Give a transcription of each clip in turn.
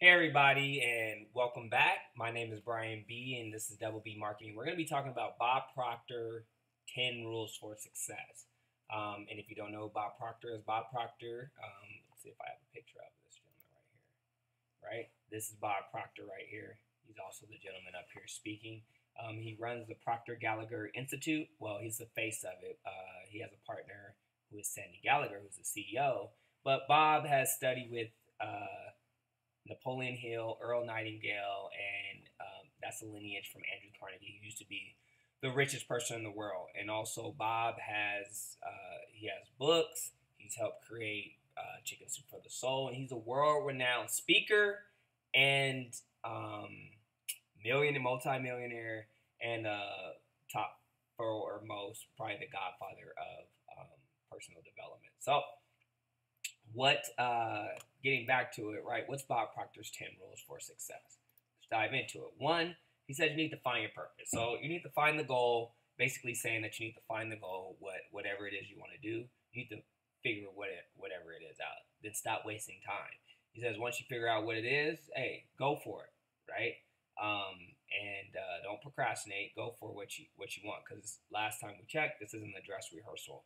Hey, everybody, and welcome back. My name is Bryan B, and this is Double B Marketing. We're going to be talking about Bob Proctor 10 Rules for Success. Um, and if you don't know Bob Proctor is Bob Proctor, um, let's see if I have a picture of this gentleman right here. Right? This is Bob Proctor right here. He's also the gentleman up here speaking. Um, he runs the Proctor Gallagher Institute. Well, he's the face of it. Uh, he has a partner who is Sandy Gallagher, who's the CEO. But Bob has studied with uh, Napoleon Hill, Earl Nightingale, and um, that's a lineage from Andrew Carnegie, who used to be the richest person in the world. And also, Bob has uh, he has books. He's helped create uh, Chicken Soup for the Soul, and he's a world-renowned speaker and um, million multi-millionaire and uh, top foremost, probably the godfather of um, personal development. So what uh, getting back to it, right? What's Bob Proctor's 10 rules for success? Let's dive into it. One, he says you need to find your purpose. So you need to find the goal, basically saying that you need to find the goal, what whatever it is you want to do. You need to figure what it, whatever it is out. Then stop wasting time. He says once you figure out what it is, hey, go for it, right? Um, and uh, don't procrastinate. Go for what you what you want. Because last time we checked, this isn't a dress rehearsal.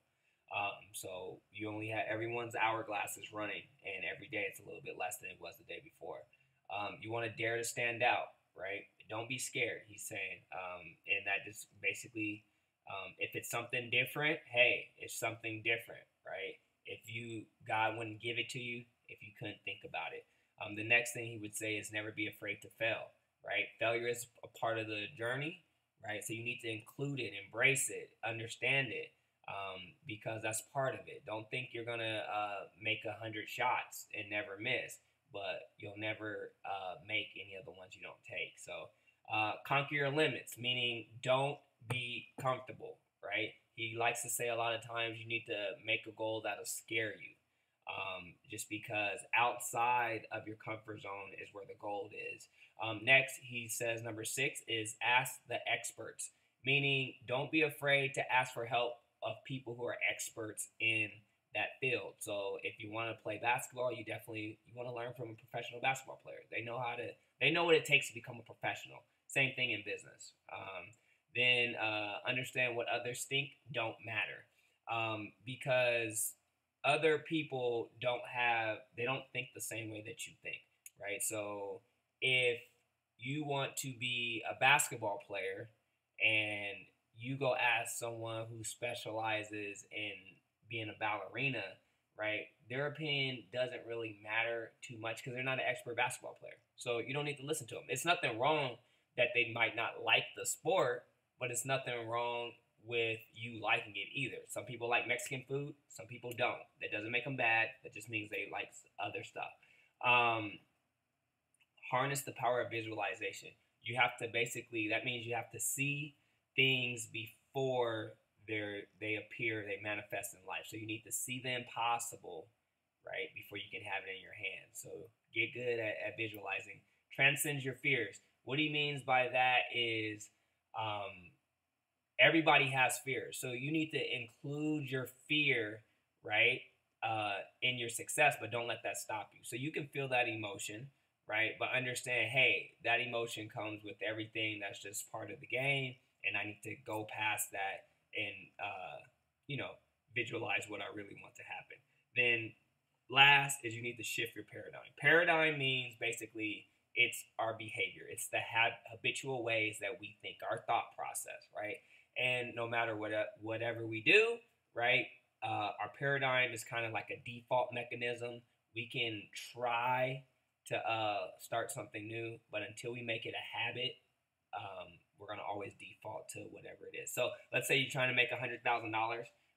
Um, so you only have everyone's hourglass is running, and every day it's a little bit less than it was the day before. Um, you want to dare to stand out, right? Don't be scared. He's saying, um, and that just basically, um, if it's something different, hey, it's something different, right? If you God wouldn't give it to you if you couldn't think about it. Um, the next thing he would say is never be afraid to fail, right? Failure is a part of the journey, right? So you need to include it, embrace it, understand it um, because that's part of it. Don't think you're gonna uh, make a hundred shots and never miss, but you'll never uh, make any of the ones you don't take. So uh, conquer your limits, meaning don't be comfortable. Right? He likes to say a lot of times you need to make a goal that'll scare you. Um, just because outside of your comfort zone is where the gold is. Um, next, he says number six is ask the experts, meaning don't be afraid to ask for help of people who are experts in that field. So if you want to play basketball, you definitely you want to learn from a professional basketball player. They know how to they know what it takes to become a professional. Same thing in business. Um, then uh, understand what others think don't matter um, because other people don't have they don't think the same way that you think, right? So if you want to be a basketball player and you go ask someone who specializes in being a ballerina, right? Their opinion doesn't really matter too much because they're not an expert basketball player. So you don't need to listen to them. It's nothing wrong that they might not like the sport, but it's nothing wrong with you liking it either. Some people like Mexican food, some people don't. That doesn't make them bad. That just means they like other stuff. Um, harness the power of visualization. You have to basically, that means you have to see things before they they appear, they manifest in life. So you need to see them possible, right, before you can have it in your hand. So get good at, at visualizing. Transcend your fears. What he means by that is um, everybody has fears. So you need to include your fear, right, uh, in your success, but don't let that stop you. So you can feel that emotion, right, but understand, hey, that emotion comes with everything that's just part of the game and I need to go past that and uh, you know visualize what I really want to happen. Then last is you need to shift your paradigm. Paradigm means basically it's our behavior. It's the ha- habitual ways that we think, our thought process, right? And no matter what whatever we do, right? Uh, our paradigm is kind of like a default mechanism. We can try to uh, start something new, but until we make it a habit, um, we're going to always default to whatever it is. So let's say you're trying to make $100,000,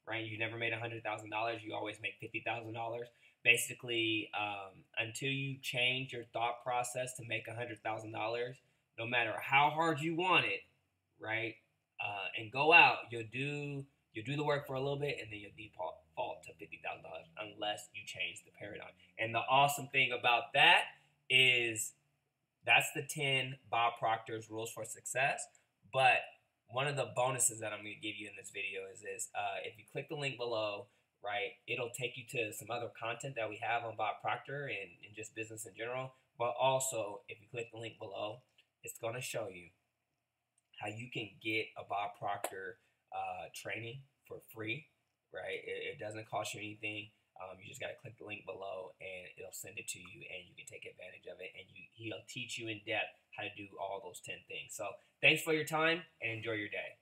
right? You never made $100,000, you always make $50,000. Basically, um, until you change your thought process to make $100,000, no matter how hard you want it, right? Uh, and go out, you'll do you'll do the work for a little bit and then you'll default to $50,000 unless you change the paradigm. And the awesome thing about that is that's the 10 Bob Proctor's rules for success. But one of the bonuses that I'm going to give you in this video is this. Uh, if you click the link below, right? It'll take you to some other content that we have on Bob Proctor and, and just business in general. But also, if you click the link below, it's going to show you how you can get a Bob Proctor uh, training for free, right? It, it doesn't cost you anything. Um, you just got to click the link below and it'll send it to you and you can take advantage of it. And you, he'll teach you in depth how to do all those 10 things. So thanks for your time and enjoy your day.